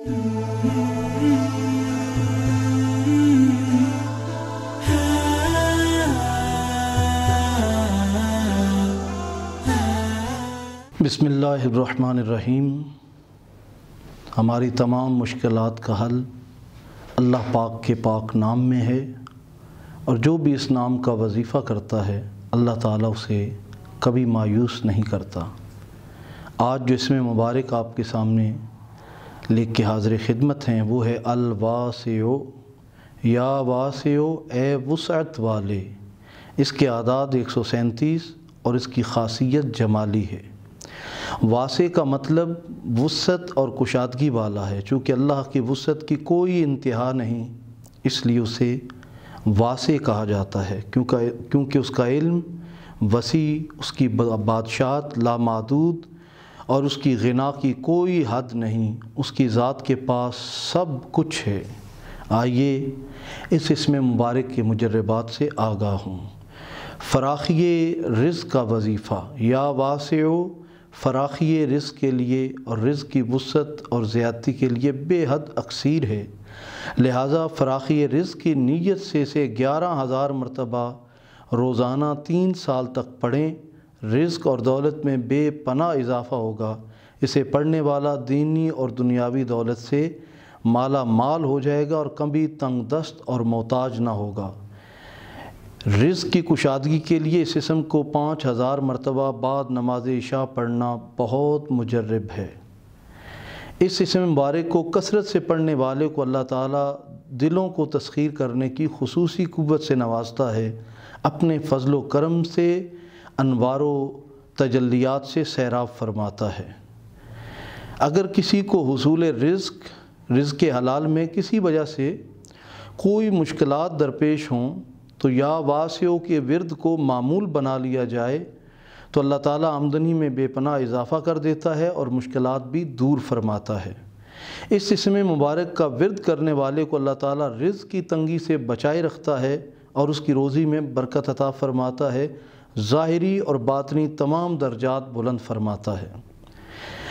بسم اللہ الرحمن الرحیم۔ ہماری تمام مشکلات کا حل اللہ پاک کے پاک نام میں ہے اور جو بھی اس نام کا وظیفہ کرتا ہے اللہ تعالیٰ اسے کبھی مایوس نہیں کرتا۔ آج جو اس میں مبارک آپ کے سامنے لکھ کے حاضر خدمت ہیں، وہ ہے الواسیو یا واسیو اے وسعت والے۔ اس کے اعداد ایک سو سینتیس اور اس کی خاصیت جمالی ہے۔ واسع کا مطلب وسعت اور کشادگی والا ہے، چونکہ اللہ کی وسعت کی کوئی انتہا نہیں، اس لیے اسے واسع کہا جاتا ہے۔ کیونکہ کیونکہ اس کا علم وسیع، اس کی بادشاہت لامحدود اور اس کی غنا کی کوئی حد نہیں، اس کی ذات کے پاس سب کچھ ہے۔ آئیے اس اسم مبارک کے مجربات سے آگاہ ہوں۔ فراخی رزق کا وظیفہ، یا واسع، فراخی رزق کے لیے اور رزق کی وسعت اور زیادتی کے لیے بے حد اکثیر ہے۔ لہٰذا فراخی رزق کی نیت سے اسے گیارہ ہزار مرتبہ روزانہ تین سال تک پڑھیں۔ رزق اور دولت میں بے پناہ اضافہ ہوگا۔ اسے پڑھنے والا دینی اور دنیاوی دولت سے مالا مال ہو جائے گا اور کبھی تنگ دست اور محتاج نہ ہوگا۔ رزق کی کشادگی کے لیے اس اسم کو پانچ ہزار مرتبہ بعد نماز عشاء پڑھنا بہت مجرب ہے۔ اس اسم مبارک کو کثرت سے پڑھنے والے کو اللہ تعالیٰ دلوں کو تسخیر کرنے کی خصوصی قوت سے نوازتا ہے۔ اپنے فضل و کرم سے انوار و تجلیات سے سیراب فرماتا ہے۔ اگر کسی کو حصول رزق رزق حلال میں کسی وجہ سے کوئی مشکلات درپیش ہوں تو یا واسعوں کے ورد کو معمول بنا لیا جائے تو اللہ تعالیٰ آمدنی میں بے پناہ اضافہ کر دیتا ہے اور مشکلات بھی دور فرماتا ہے۔ اس اسم مبارک کا ورد کرنے والے کو اللہ تعالیٰ رزق کی تنگی سے بچائے رکھتا ہے اور اس کی روزی میں برکت عطا فرماتا ہے۔ ظاہری اور باطنی تمام درجات بلند فرماتا ہے۔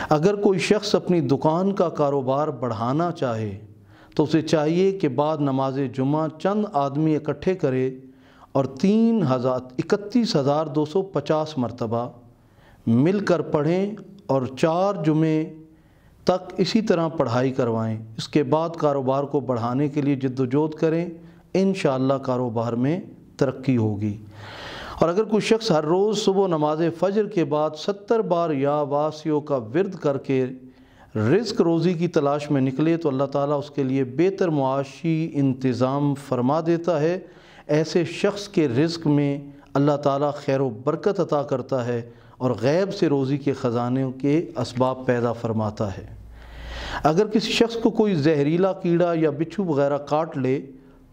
اگر کوئی شخص اپنی دکان کا کاروبار بڑھانا چاہے، تو اسے چاہیے کہ بعد نماز جمعہ چند آدمی اکٹھے کرے اور تین ہزار، اکتیس ہزار دو سو پچاس مرتبہ مل کر پڑھیں اور چار جمعے تک اسی طرح پڑھائی کروائیں۔ اس کے بعد کاروبار کو بڑھانے کے لیے جد و جہد کریں۔ انشاءاللہ کاروبار میں ترقی ہوگی۔ اور اگر کوئی شخص ہر روز صبح نماز فجر کے بعد ستر بار یا واسیوں کا ورد کر کے رزق روزی کی تلاش میں نکلے تو اللہ تعالیٰ اس کے لیے بہتر معاشی انتظام فرما دیتا ہے۔ ایسے شخص کے رزق میں اللہ تعالیٰ خیر و برکت عطا کرتا ہے اور غیب سے روزی کے خزانے کے اسباب پیدا فرماتا ہے۔ اگر کسی شخص کو کوئی زہریلا کیڑا یا بچھو وغیرہ کاٹ لے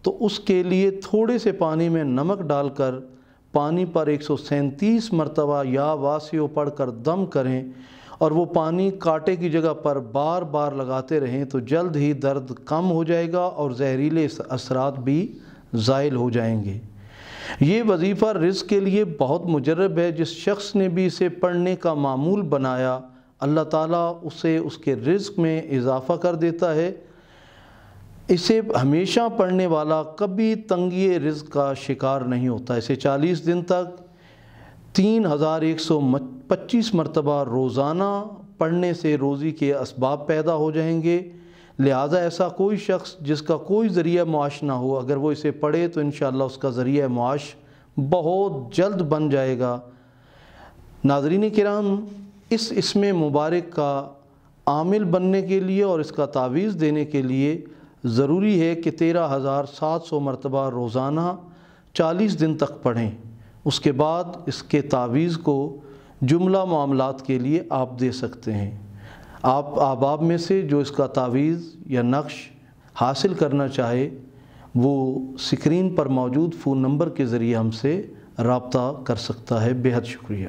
تو اس کے لیے تھوڑے سے پانی میں نمک ڈال کر پانی پر ایک سو سینتیس مرتبہ یا واسیوں پڑھ کر دم کریں اور وہ پانی کاٹے کی جگہ پر بار بار لگاتے رہیں تو جلد ہی درد کم ہو جائے گا اور زہریلے اثرات بھی زائل ہو جائیں گے۔ یہ وظیفہ رزق کے لیے بہت مجرب ہے۔ جس شخص نے بھی اسے پڑھنے کا معمول بنایا، اللہ تعالیٰ اسے اس کے رزق میں اضافہ کر دیتا ہے۔ اسے ہمیشہ پڑھنے والا کبھی تنگی رزق کا شکار نہیں ہوتا۔ اسے چالیس دن تک تین ہزار ایک سو پچیس مرتبہ روزانہ پڑھنے سے روزی کے اسباب پیدا ہو جائیں گے۔ لہٰذا ایسا کوئی شخص جس کا کوئی ذریعہ معاش نہ ہو، اگر وہ اسے پڑھے تو انشاءاللہ اس کا ذریعہ معاش بہت جلد بن جائے گا۔ ناظرین کرام، اس اسم مبارک کا عامل بننے کے لیے اور اس کا تعویذ دینے کے لیے ضروری ہے کہ تیرہ ہزار سات سو مرتبہ روزانہ چالیس دن تک پڑھیں۔ اس کے بعد اس کے تعویذ کو جملہ معاملات کے لیے آپ دے سکتے ہیں۔ آپ آباب میں سے جو اس کا تعویذ یا نقش حاصل کرنا چاہے، وہ سکرین پر موجود فون نمبر کے ذریعے ہم سے رابطہ کر سکتا ہے۔ بے شکریہ۔